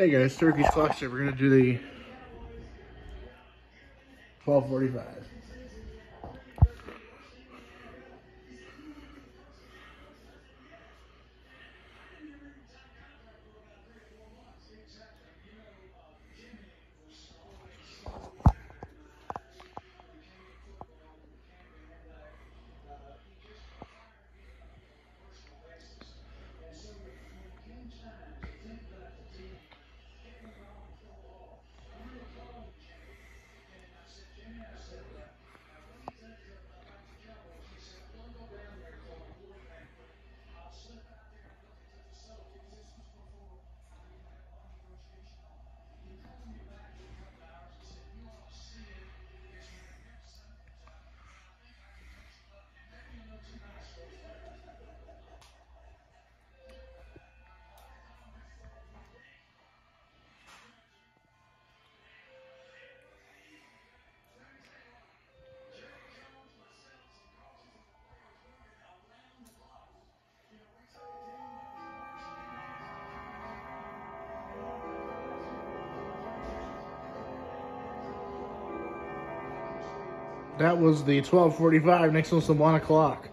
Hey guys, Turkey's Clock We're gonna do the 1245. That was the 1245. Next one's the 1 o'clock.